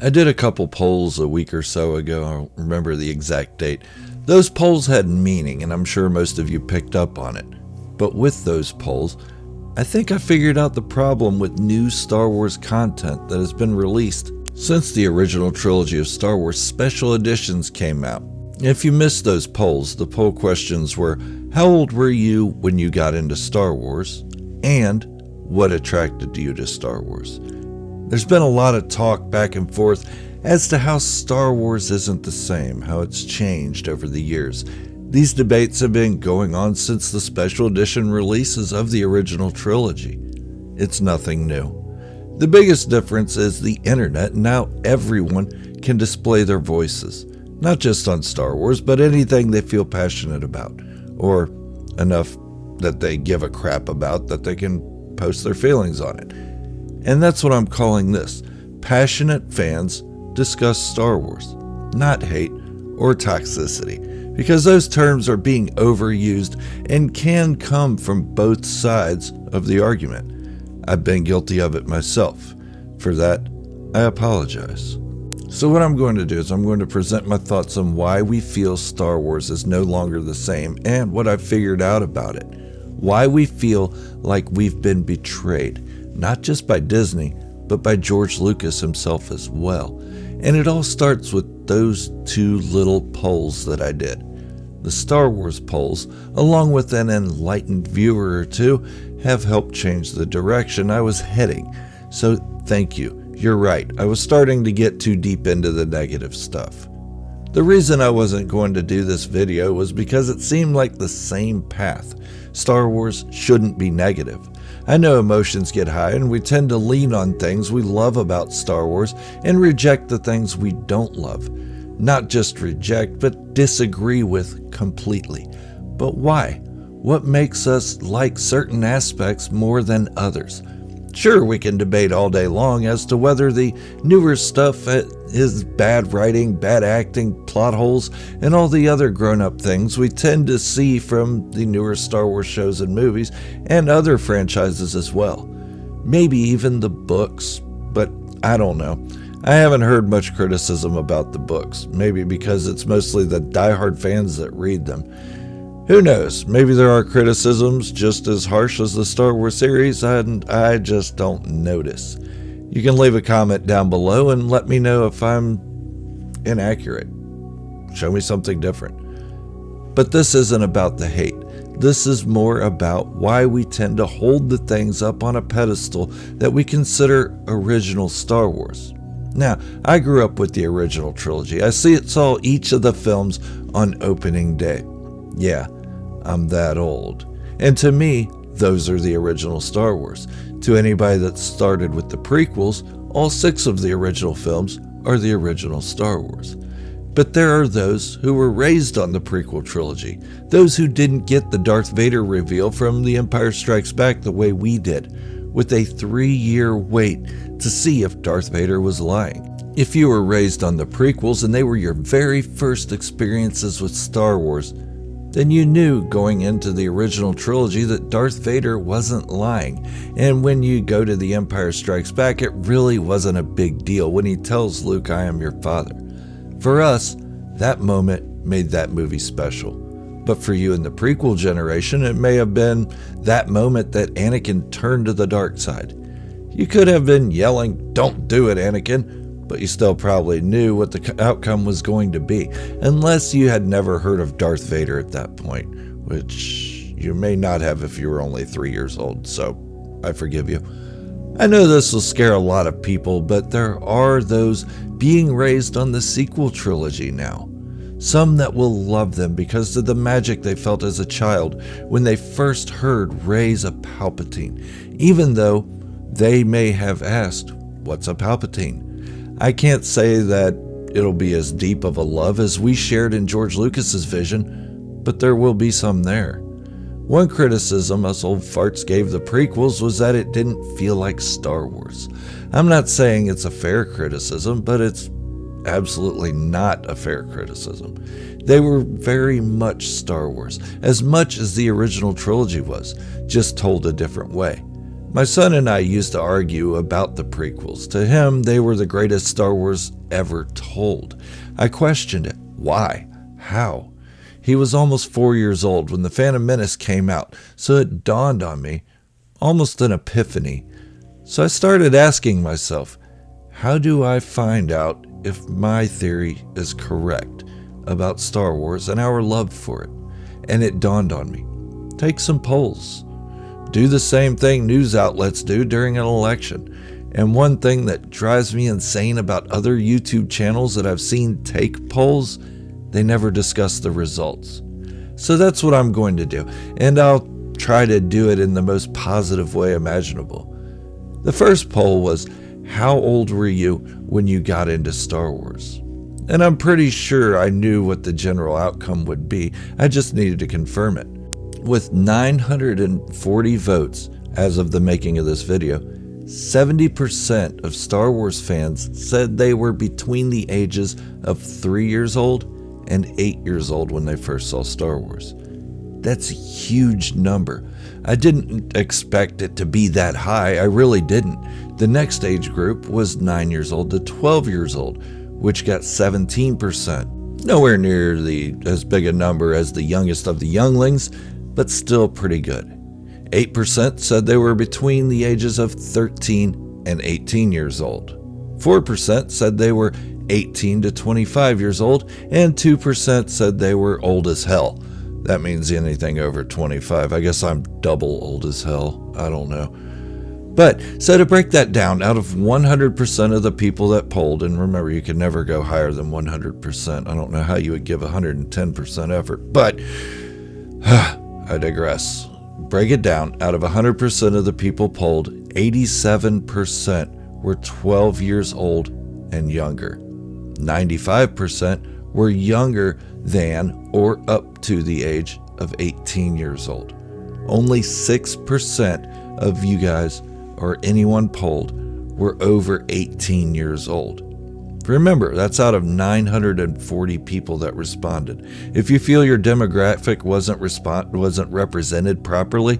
I did a couple polls a week or so ago. I don't remember the exact date. Those polls had meaning, and I'm sure most of you picked up on it. But with those polls, I think I figured out the problem with new Star Wars content that has been released since the original trilogy of Star Wars special editions came out. If you missed those polls, the poll questions were How old were you when you got into Star Wars? And what attracted you to Star Wars? There's been a lot of talk back and forth as to how Star Wars isn't the same, how it's changed over the years. These debates have been going on since the special edition releases of the original trilogy. It's nothing new. The biggest difference is the internet, and now everyone can display their voices, not just on Star Wars, but anything they feel passionate about, or enough that they give a crap about that they can post their feelings on it. And that's what I'm calling this passionate fans discuss Star Wars, not hate or toxicity, because those terms are being overused and can come from both sides of the argument. I've been guilty of it myself. For that, I apologize. So, what I'm going to do is I'm going to present my thoughts on why we feel Star Wars is no longer the same and what I've figured out about it. Why we feel like we've been betrayed not just by Disney, but by George Lucas himself as well. And it all starts with those two little polls that I did. The Star Wars polls, along with an enlightened viewer or two, have helped change the direction I was heading. So thank you. You're right, I was starting to get too deep into the negative stuff. The reason I wasn't going to do this video was because it seemed like the same path. Star Wars shouldn't be negative. I know emotions get high, and we tend to lean on things we love about Star Wars and reject the things we don't love. Not just reject, but disagree with completely. But why? What makes us like certain aspects more than others? Sure, we can debate all day long as to whether the newer stuff uh, is bad writing, bad acting, plot holes, and all the other grown up things we tend to see from the newer Star Wars shows and movies, and other franchises as well. Maybe even the books, but I don't know. I haven't heard much criticism about the books, maybe because it's mostly the die-hard fans that read them. Who knows? Maybe there are criticisms just as harsh as the Star Wars series, and I just don't notice. You can leave a comment down below and let me know if I'm inaccurate. Show me something different. But this isn't about the hate. This is more about why we tend to hold the things up on a pedestal that we consider original Star Wars. Now, I grew up with the original trilogy. I see it saw each of the films on opening day. Yeah, I'm that old. And to me, those are the original Star Wars. To anybody that started with the prequels, all six of the original films are the original Star Wars. But there are those who were raised on the prequel trilogy, those who didn't get the Darth Vader reveal from The Empire Strikes Back the way we did, with a three year wait to see if Darth Vader was lying. If you were raised on the prequels and they were your very first experiences with Star Wars, then you knew going into the original trilogy that Darth Vader wasn't lying. And when you go to The Empire Strikes Back, it really wasn't a big deal when he tells Luke, I am your father. For us, that moment made that movie special. But for you in the prequel generation, it may have been that moment that Anakin turned to the dark side. You could have been yelling, Don't do it, Anakin, but you still probably knew what the outcome was going to be, unless you had never heard of Darth Vader at that point, which you may not have if you were only three years old, so I forgive you. I know this will scare a lot of people, but there are those being raised on the sequel trilogy now. Some that will love them because of the magic they felt as a child when they first heard Rey's a Palpatine, even though they may have asked, What's a Palpatine? I can't say that it'll be as deep of a love as we shared in George Lucas's vision, but there will be some there. One criticism us old farts gave the prequels was that it didn't feel like Star Wars. I'm not saying it's a fair criticism, but it's absolutely not a fair criticism. They were very much Star Wars, as much as the original trilogy was, just told a different way. My son and I used to argue about the prequels. To him, they were the greatest Star Wars ever told. I questioned it. Why? How? He was almost four years old when The Phantom Menace came out, so it dawned on me, almost an epiphany. So I started asking myself, how do I find out if my theory is correct about Star Wars and our love for it? And it dawned on me take some polls. Do the same thing news outlets do during an election. And one thing that drives me insane about other YouTube channels that I've seen take polls, they never discuss the results. So that's what I'm going to do, and I'll try to do it in the most positive way imaginable. The first poll was How old were you when you got into Star Wars? And I'm pretty sure I knew what the general outcome would be, I just needed to confirm it. With 940 votes as of the making of this video, 70% of Star Wars fans said they were between the ages of 3 years old and 8 years old when they first saw Star Wars. That's a huge number. I didn't expect it to be that high, I really didn't. The next age group was 9 years old to 12 years old, which got 17%. Nowhere near the as big a number as the youngest of the younglings, but still pretty good. 8% said they were between the ages of 13 and 18 years old. 4% said they were 18 to 25 years old, and 2% said they were old as hell. That means anything over 25. I guess I'm double old as hell. I don't know. But, so to break that down, out of 100% of the people that polled, and remember, you can never go higher than 100%. I don't know how you would give 110% effort, but ah, I digress. Break it down. Out of 100% of the people polled, 87% were 12 years old and younger. 95% were younger than or up to the age of 18 years old. Only 6% of you guys or anyone polled were over 18 years old. Remember, that's out of 940 people that responded. If you feel your demographic wasn't respond wasn't represented properly,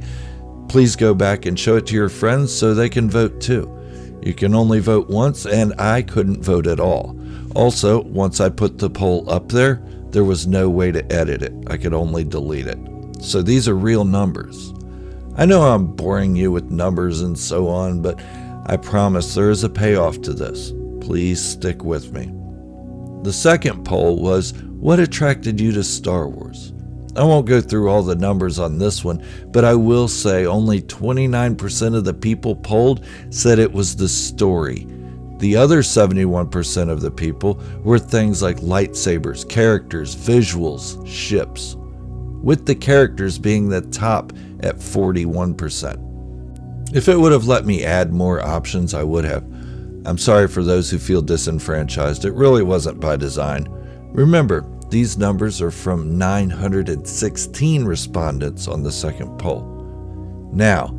please go back and show it to your friends so they can vote too. You can only vote once and I couldn't vote at all. Also, once I put the poll up there, there was no way to edit it. I could only delete it. So these are real numbers. I know I'm boring you with numbers and so on, but I promise there is a payoff to this. Please stick with me. The second poll was What attracted you to Star Wars? I won't go through all the numbers on this one, but I will say only 29% of the people polled said it was the story. The other 71% of the people were things like lightsabers, characters, visuals, ships, with the characters being the top at 41%. If it would have let me add more options, I would have. I'm sorry for those who feel disenfranchised. It really wasn't by design. Remember, these numbers are from 916 respondents on the second poll. Now,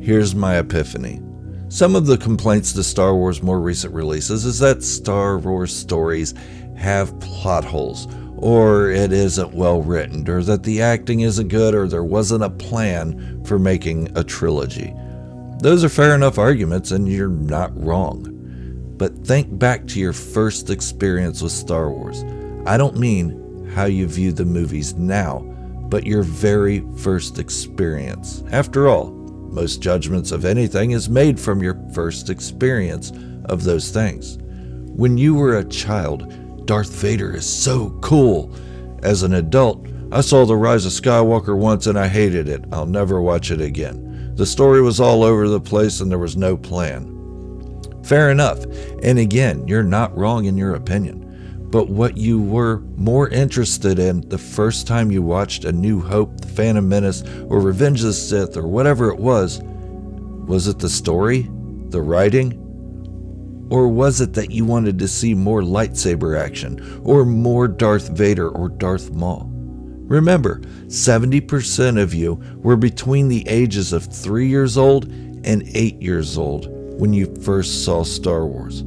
here's my epiphany. Some of the complaints to Star Wars' more recent releases is that Star Wars stories have plot holes, or it isn't well written, or that the acting isn't good, or there wasn't a plan for making a trilogy. Those are fair enough arguments, and you're not wrong. But think back to your first experience with Star Wars. I don't mean how you view the movies now, but your very first experience. After all, most judgments of anything is made from your first experience of those things. When you were a child, Darth Vader is so cool. As an adult, I saw The Rise of Skywalker once and I hated it. I'll never watch it again. The story was all over the place and there was no plan. Fair enough. And again, you're not wrong in your opinion. But what you were more interested in the first time you watched A New Hope, The Phantom Menace, or Revenge of the Sith, or whatever it was, was it the story? The writing? Or was it that you wanted to see more lightsaber action, or more Darth Vader or Darth Maul? Remember, 70% of you were between the ages of 3 years old and 8 years old when you first saw Star Wars.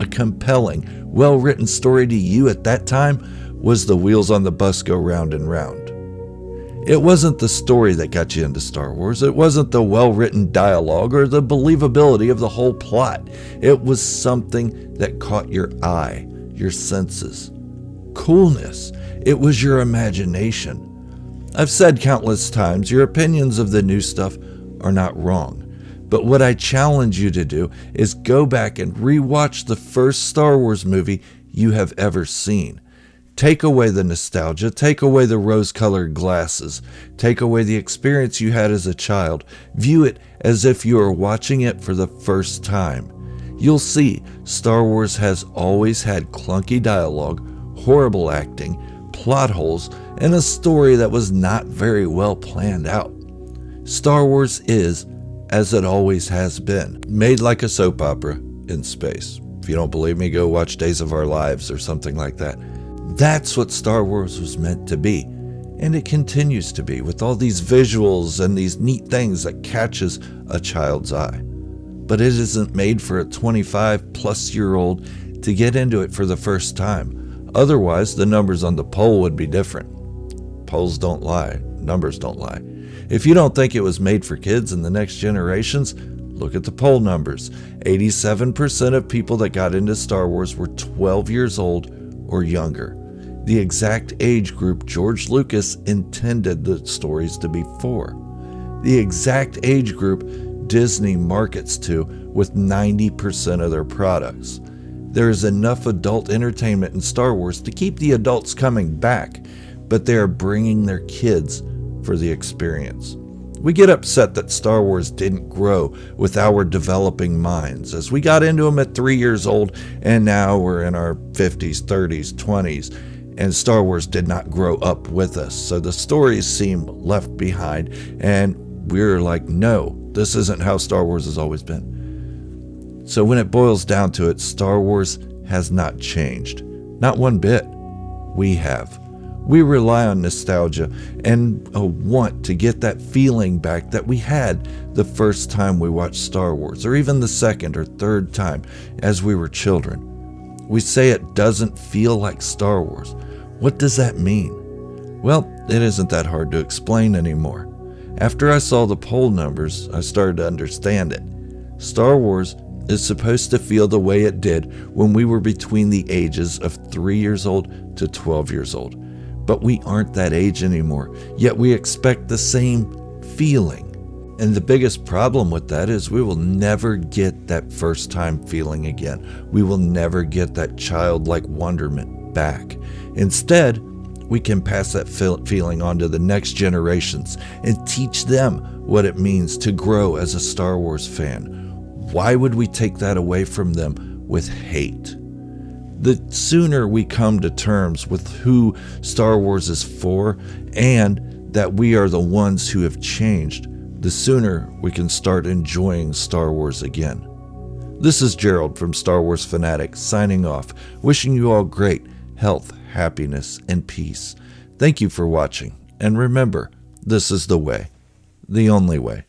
A compelling, well written story to you at that time was The Wheels on the Bus Go Round and Round. It wasn't the story that got you into Star Wars. It wasn't the well written dialogue or the believability of the whole plot. It was something that caught your eye, your senses. Coolness. It was your imagination. I've said countless times your opinions of the new stuff are not wrong. But what I challenge you to do is go back and rewatch the first Star Wars movie you have ever seen. Take away the nostalgia, take away the rose colored glasses, take away the experience you had as a child. View it as if you are watching it for the first time. You'll see Star Wars has always had clunky dialogue, horrible acting, plot holes, and a story that was not very well planned out. Star Wars is, as it always has been, made like a soap opera in space. If you don't believe me, go watch Days of Our Lives or something like that. That's what Star Wars was meant to be. And it continues to be with all these visuals and these neat things that catches a child's eye. But it isn't made for a 25 plus year old to get into it for the first time. Otherwise, the numbers on the poll would be different. Polls don't lie, numbers don't lie. If you don't think it was made for kids and the next generations, look at the poll numbers. 87% of people that got into Star Wars were 12 years old or younger. The exact age group George Lucas intended the stories to be for. The exact age group Disney markets to with 90% of their products. There is enough adult entertainment in Star Wars to keep the adults coming back, but they are bringing their kids for the experience. We get upset that Star Wars didn't grow with our developing minds as we got into them at three years old and now we're in our 50s, 30s, 20s, and Star Wars did not grow up with us. So the stories seem left behind, and we're like, no, this isn't how Star Wars has always been. So when it boils down to it, Star Wars has not changed. Not one bit. We have. We rely on nostalgia and a want to get that feeling back that we had the first time we watched Star Wars, or even the second or third time as we were children. We say it doesn't feel like Star Wars. What does that mean? Well, it isn't that hard to explain anymore. After I saw the poll numbers, I started to understand it. Star Wars is supposed to feel the way it did when we were between the ages of 3 years old to 12 years old but we aren't that age anymore, yet we expect the same feeling. And the biggest problem with that is we will never get that first time feeling again. We will never get that childlike wonderment back. Instead, we can pass that feeling on to the next generations and teach them what it means to grow as a Star Wars fan. Why would we take that away from them with hate? The sooner we come to terms with who Star Wars is for and that we are the ones who have changed, the sooner we can start enjoying Star Wars again. This is Gerald from Star Wars Fanatic signing off, wishing you all great health, happiness, and peace. Thank you for watching, and remember, this is the way, the only way.